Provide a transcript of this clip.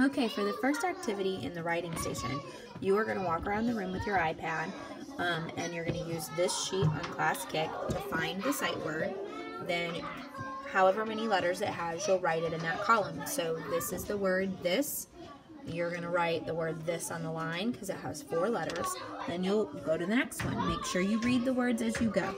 Okay, for the first activity in the writing station, you are going to walk around the room with your iPad um, and you're going to use this sheet on Classkick to find the sight word. Then, however many letters it has, you'll write it in that column. So, this is the word this. You're going to write the word this on the line because it has four letters. Then you'll go to the next one. Make sure you read the words as you go.